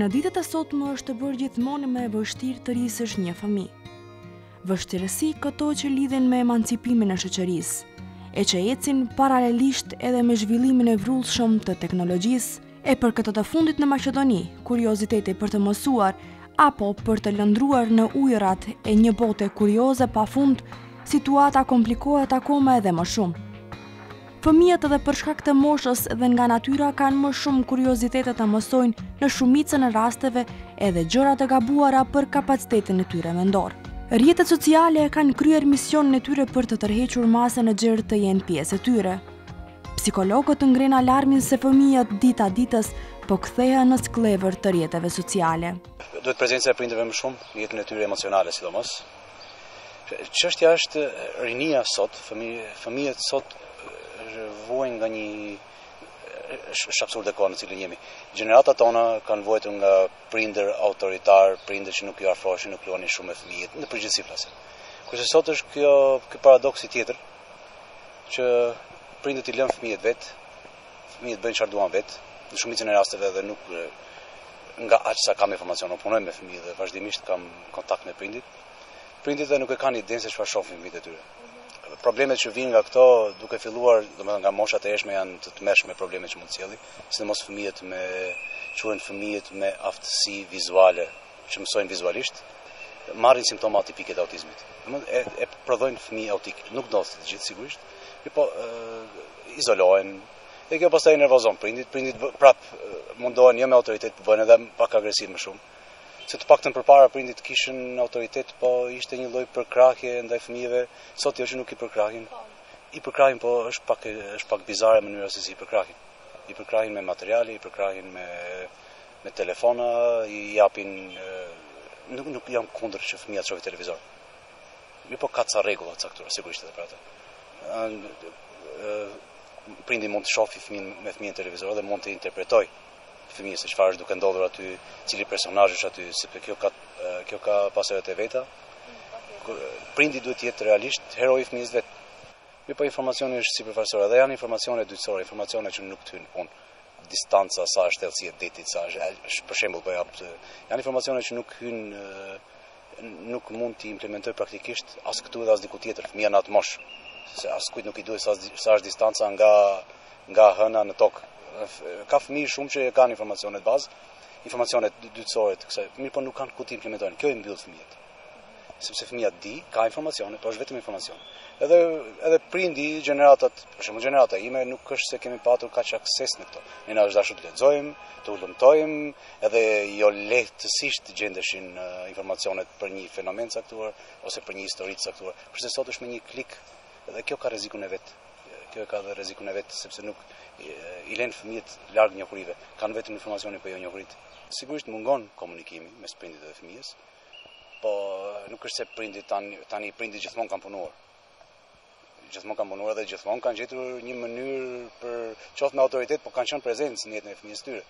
Në ditët e sotme është bërë gjithmonë më e vështirë të rrisësh një fëmijë. Vështirësi këto që lidhen me emancipimin e shoqërisë, e që ecin paralelisht edhe me zhvillimin e vrullshëm të teknologjisë, E për këtë të fundit në Maqedoni, kurioziteti për të mësuar apo për të lundruar në ujërat e një bote kurioze pa fund, situata komplikohet akoma edhe më shumë. Fëmijët edhe për shkak të moshës dhe nga natyra kanë më shumë kuriozitet të mësojnë në shumicën e rasteve edhe gjëra të gabuara për kapacitetin e tyre mendor. Rrjetet sociale kanë kryer misionin e tyre për të tërhequr masën e gjerë të jenë pjesë e tyre. Psikologët ngrenë alarmin se fëmijët dita ditës po kthehen në skllevër të rrjeteve sociale. Duhet prezenca e prindërve më shumë në jetën e tyre emocionale, sidomos. Çështja është rinia sot, fëmijët sot vuajnë nga një është absurd e kohës në cilën jemi. Gjeneratat tona kanë vuajtur nga prindër autoritarë, prindër që nuk ju afroheshin, nuk luanin shumë me fëmijët, në përgjithësi flasim. Kurse sot është kjo ky paradoksi tjetër, që prindët i lënë fëmijët vetë, fëmijët bëjnë çfarë duan vetë, në shumicën e rasteve dhe nuk nga aq sa kam informacion, unë punoj me fëmijë dhe vazhdimisht kam kontakt me prindit. Prindit dhe nuk e kanë idenë se çfarë shohin fëmijët e tyre. Problemet që vijnë nga këto, duke filluar, domethënë nga moshat e hershme janë të tmerrshme problemet që mund të sjellin, sidomos fëmijët me quhen fëmijët me aftësi vizuale, që mësojnë vizualisht, marrin simptoma tipike të autizmit. E, e prodhojnë fëmijë autik. Nuk ndodh te gjithë, sigurisht. Një po, e, izolohen. Dhe kjo pastaj nervozon prindit. Prindit prap mundohen një jo me autoritet po bëhen edhe pak agresivë më shumë. Se të paktën përpara prindit kishin autoritet, po ishte një lloj përkrahje ndaj fëmijëve. Sot jo që nuk i përkrahin. Po. I përkrahin, po është pak, është pak bizare mënyra se si i përkrahin. I përkrahin me materiale, i përkrahin me Me telefona i japin nuk nuk jam kundër që fëmija të shohë televizor. Mirëpo ka ca rregulla të caktuara sigurisht edhe për atë. Ëh prindi mund të shohë fëmin me fëmijën televizor dhe mund t'i interpretojë fëmijës se çfarë është duke ndodhur aty, cili personazh është aty, sepse kjo ka kjo ka pasojat e veta. Prindi duhet të jetë realisht heroi i fëmijës së vet. Mirëpo informacioni është sipërfaqësor, edhe janë informacione dytësore, informacione që nuk të hyjnë në. distanca sa është thellësia e detit, sa është për shembull po jap janë informacione që nuk hyjnë nuk mund t'i implementojë praktikisht as këtu edhe as diku tjetër, fëmija në atë moshë, se askujt nuk i duhet sa, sa është distanca nga, nga hëna në tokë. Ka fëmijë shumë që kanë informacionet bazë, informacionet dytësore të kësaj, mirëpo nuk kanë ku t'i implementojnë, kjo i mbyll fëmijët. sepse fëmija di, ka informacione, po është vetëm informacion. Edhe edhe prindi gjeneratat, për shembull gjenerata ime nuk është se kemi patur kaq akses në këto. Ne na është dashur të lexojmë, të hulumtojmë, edhe jo lehtësisht gjendeshin uh, informacionet për një fenomen caktuar ose për një histori të caktuar. Kurse sot është me një klik dhe kjo ka rrezikun e vet. Kjo ka dhe rrezikun e vet sepse nuk i lën fëmijët larg njohurive. Kanë vetëm informacione por jo njohuri. Sigurisht mungon komunikimi mes prindit dhe fëmijës, Po nuk është se prindi tani, tani prindit gjithmonë kanë punuar. Gjithmonë kanë punuar dhe gjithmonë kanë gjetur një mënyrë për qoftë me autoritet, po kanë qenë prezencë në jetën e fëmijës tyre.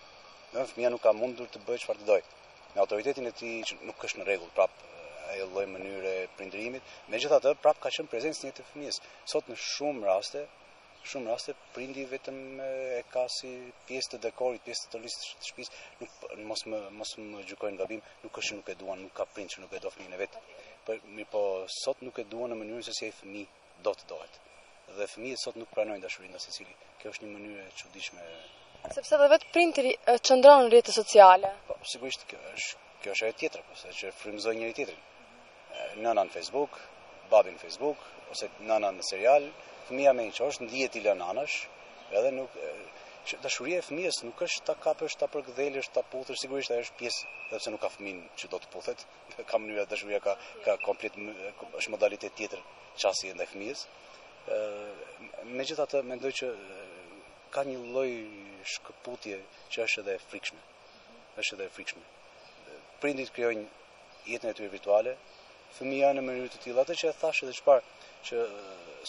Një fëmijë nuk ka mundur të bëjë çfarë të dojë. Me autoritetin e tij nuk është në rregull prap ajo lloj mënyre prindërimit, megjithatë prap ka qenë prezencë në jetën e fëmijës. Sot në shumë raste shumë raste prindi vetëm e ka si pjesë të dekorit, pjesë të stolisë të shtëpisë, nuk mos më mos më gjykojnë gabim, nuk është që nuk e duan, nuk ka prind që nuk e do fëmijën e vet. Por mirëpo sot nuk e duan në mënyrën se si ai fëmijë do të dohet. Dhe fëmijët sot nuk pranojnë dashuri nga secili. Kjo është një mënyrë e çuditshme. Sepse edhe vetë prindi qëndron në rrjete sociale. Po sigurisht kjo është kjo është ajo tjetra, po pse që frymëzojnë njëri tjetrin. nëna në Facebook, babi në Facebook, ose nëna në serial, fëmija në një qosh, ndihet i lënë anësh, edhe nuk, që dashuria e fëmijës nuk është ta kapësh, ta përgdhelësh, ta puthësh, sigurisht ajo është pjesë, edhe pse nuk ka fëmijë që do të puthet, ka mënyra dashuria ka ka komplet është modalitet tjetër qasje ndaj fëmijës. ë Megjithatë mendoj që ka një lloj shkëputje që është edhe e frikshme. është edhe e frikshme. Prindit krijojnë jetën e tyre virtuale, fëmija në mënyrë të tillë atë që e thashë dhe çfarë që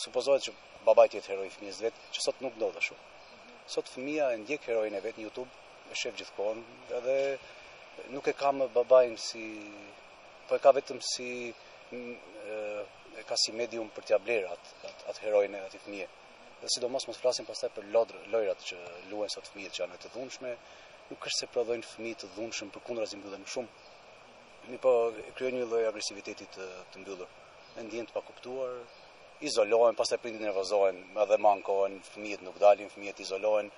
supozohet që babai të jetë heroi fëmijës vet, që sot nuk ndodh shumë. Sot fëmija e ndjek heroin e vet në YouTube, e shef gjithë kohën edhe nuk e ka më babain si po e ka vetëm si e ka si medium për t'ia blerë atë atë heroin e atij fëmije. Dhe sidomos mos flasim pastaj për lodrë, lojrat që luajnë sot fëmijët që janë të dhunshme, nuk është se prodhojnë fëmijë të dhunshëm, përkundrazi mbyllen më shumë. Mirëpo krijojnë një lloj agresiviteti të, të mbyllur. E ndihen të pakuptuar, izolohen, pastaj prindit nervozohen, edhe më ankohen, fëmijët nuk dalin, fëmijët izolohen.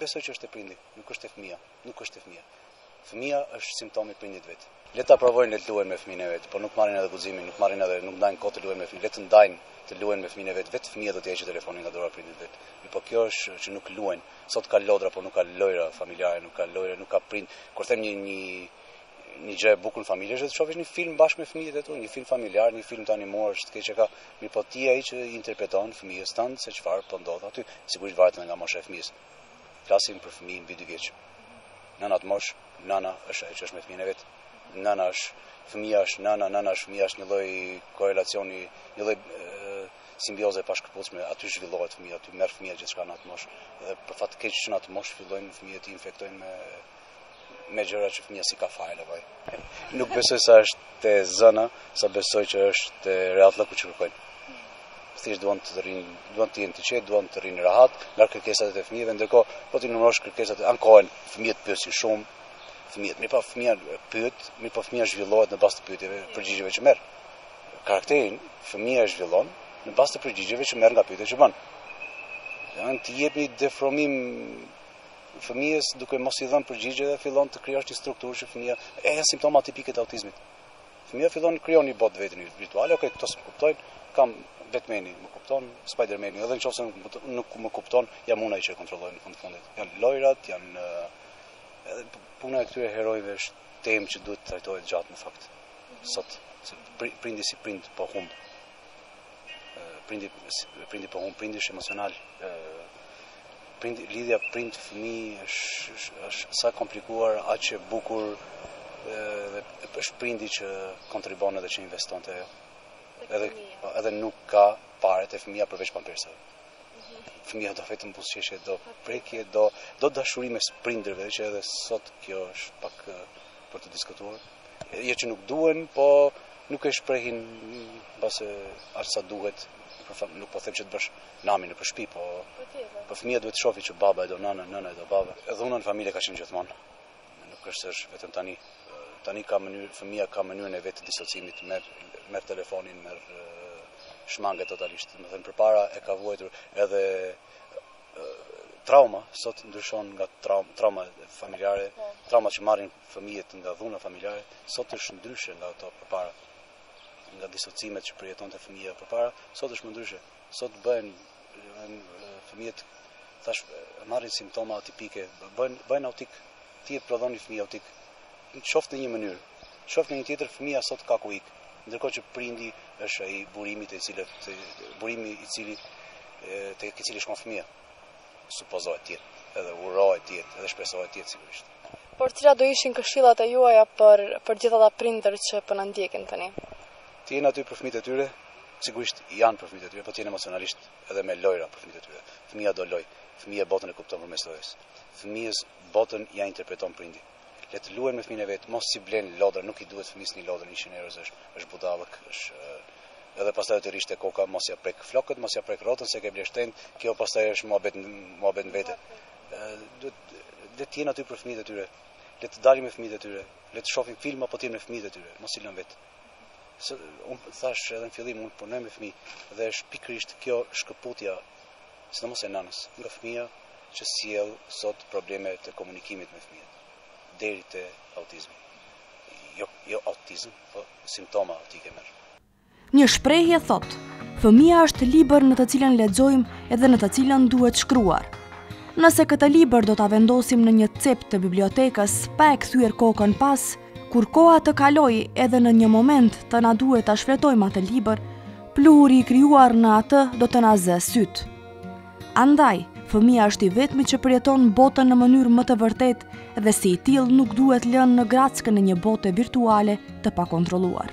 Besoj që është e prindi, nuk është e fëmija. Nuk është e fëmija. Fëmija është simptom i prindit vet. Le ta provojnë, le të luajnë me fëmijën e vet, por nuk marrin edhe guximin, nuk marrin edhe, nuk ndajnë kohë të luajnë me fëmijën, le të ndajnë të luajnë me fëmijën e vet, vetë fëmija do t'ia heqë telefonin nga dora prindit vet. Mirëpo kjo është që nuk luajnë. Sot ka lodra, por nuk ka lojra familjare, nuk ka lojra, nuk ka prind. Kur them një një një gjë e bukur në familje është të shohësh një film bashkë me fëmijët e tu, një film familjar, një film të animuar, çkado që ka, mirëpo ti je ai që i interpreton fëmijës tënd se çfarë po ndodh aty, sigurisht varet edhe nga mosha e fëmijës. Flasim për fëmijë mbi dy vjeç. Në atë moshë, nëna është ajo që është me fëmijën e vet. Nëna është, fëmija është nëna, nëna është fëmija, është një lloj korelacioni, një lloj simbioze e pashkëputshme. Aty zhvillohet fëmija, aty merr fëmija gjithçka në atë moshë. Dhe për fat të keq që në atë moshë fillojnë fëmijët t'i infektojnë me me gjëra që fëmija s'i ka fajet, faj. Nuk besoj sa është të zëna, sa besoj që është të rehatllëku që kërkojnë. Thjesht duan të rrinë, duan të jenë të qetë, duan të rrinë rehat, nga kërkesat e fëmijëve, ndërkohë, po të numërosh kërkesat e ankohen, fëmijët pyesin shumë, fëmijët, mirëpo fëmija pyet, mirëpo fëmija zhvillohet në bazë të pyetjeve, përgjigjeve që merr. Karakterin, fëmija e zhvillon, në bazë të përgjigjeve që merr nga pyetjet që bën. I jep një deformim Fëmijës duke mos i dhënë përgjigje dhe fillon të krijosh një strukturë që fëmija e janë simptoma tipike të autizmit. Fëmija fillon krijon një botë të vetën virtuale, ok, këta s'më kuptojnë, kam Batmanin, më kupton, Spidermani, edhe në qoftë se nuk më kupton, jam unë ai që e kontrolloj në fund fundit. Janë lojërat, janë edhe puna e këtyre herojve është temë që duhet të trajtohet gjatë në fakt. Sot prindi si prind po humb. Prindi, prindi po humb, prindi është emocional. Prindi, lidhja prind fëmijë është, është sa komplikuar, aq e bukur dhe është prindi që kontribon edhe që investon te ajo. Edhe, po, edhe nuk ka pare te fëmija përveç pampersave. Mhm. Fëmija do vetëm buzëqeshje, do prekje, do, do dashuri mes prindrëve, që edhe sot kjo është pak për të diskutuar. Jo që nuk duhen, po nuk e shprehin mbase aq sa duhet. Nuk po, nuk po them që të bësh namin nëpër shpi, po po fëmia duhet të shofi që babai e do nënën, nëna e do babain. Dhuna në familje ka qenë gjithmonë. Nuk është se vetëm tani. Tani ka mënyrë, fëmia ka mënyrën e vet të disocimit, merr merr telefonin, merr e shmang totalisht. Do të them përpara e ka vuajtur edhe trauma sot ndryshon nga trauma, trauma familjare, po. trauma që marrin fëmijët nga dhuna familjare, sot është ndryshe nga ato përpara. Nga disocimet që përjetonte fëmija përpara, sot është më ndryshe. Sot bëhen fëmijët thash marrin simptoma atipike, bëhen bëhen autikë. Ti e prodhon një fëmijë autik, Ik qoftë në një mënyrë, qoftë në një tjetër fëmija sot ka ku ikën, ndërkohë që prindi është ai burimi te cili, burimi i cili tek i cili shkon fëmija. Supozohet të jetë, edhe urohet të jetë, edhe shpresohet të jetë sigurisht. Por cilat do ishin këshillat e juaja për për gjithë ata prindër që po na ndjekin tani? Të jenë aty për fëmijët e tyre, sigurisht janë për fëmijët e tyre, po të jenë emocionalisht edhe me lojëra për fëmijët e tyre. Fëmija do lojë, fëmija botën e kupton përmes lojës. Fëmijës Botën ja interpreton prindi. Le të luajnë me fëmijën e vet, mos t'i blejnë lodra nuk i duhet fëmijës një lodër njëqind euro se është është budallëk është edhe pastaj do të rrish te koka mos ja prek flokët mos ja prek rrotën se ke ble shtrenjtë kjo pastaj është muhabet muhabet në vete duhet le të jenë aty për fëmijët e tyre le të dalin me fëmijët e tyre le të shohin filma po të jenë me fëmijët e tyre mos t'i lënë vetë Se unë thashë edhe në fillim, unë punoj me fëmijë dhe është pikërisht kjo shkëputja, sidomos e nanës, nga fëmija që sjell sot probleme të komunikimit me fëmijët, deri te autizmi. Jo, jo autizm, po simptoma autike mërë. Një shprejhje thotë, fëmija është libër në të cilën lexojmë edhe në të cilën duhet shkruar. Nëse këtë libër do ta vendosim në një cep të bibliotekës, pa e kthyer kokën pas, Kur koha të kalojë edhe në një moment të na duhet ta shfletojmë atë libër, pluhuri i krijuar në atë do të na zërë sytë. Andaj, fëmija është i vetmi që përjeton botën në mënyrën më të vërtetë dhe si i tillë nuk duhet lënë në grackën e një bote virtuale të pakontrolluar.